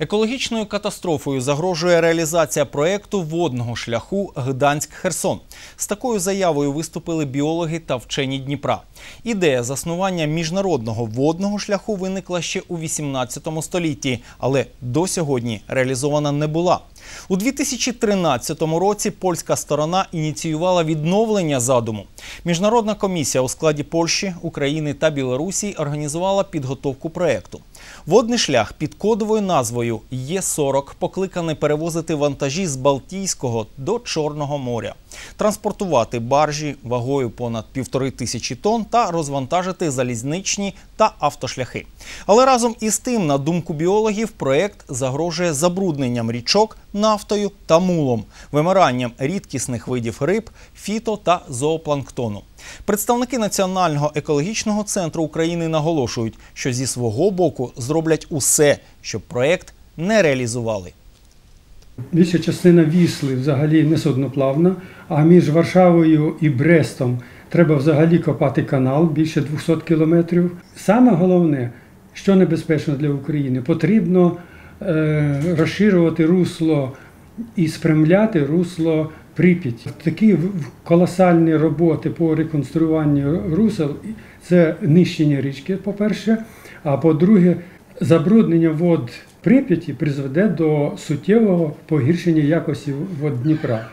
Екологічною катастрофою загрожує реалізація проєкту водного шляху Гданськ-Херсон. З такою заявою виступили біологи та вчені Дніпра. Ідея заснування міжнародного водного шляху виникла ще у 18 столітті, але до сьогодні реалізована не була. У 2013 році польська сторона ініціювала відновлення задуму. Міжнародна комісія у складі Польщі, України та Білорусі організувала підготовку проекту. Водний шлях під кодовою назвою Є-40 покликаний перевозити вантажі з Балтійського до Чорного моря, транспортувати баржі вагою понад півтори тисячі тонн та розвантажити залізничні та автошляхи. Але разом із тим, на думку біологів, проект загрожує забрудненням річок нафтою та мулом, вимиранням рідкісних видів риб, фіто та зоопланктону. Представники Національного екологічного центру України наголошують, що зі свого боку зроблять усе, щоб проект не реалізували. Більша частина Вісли взагалі не судноплавна, а між Варшавою і Брестом треба взагалі копати канал більше 200 кілометрів. Саме головне, що небезпечно для України, потрібно е, розширювати русло і спрямляти русло Прип'яті. Такі колосальні роботи по реконструюванню русел це нищення річки, по-перше, а по-друге, забруднення вод Прип'яті призведе до суттєвого погіршення якості вод Дніпра.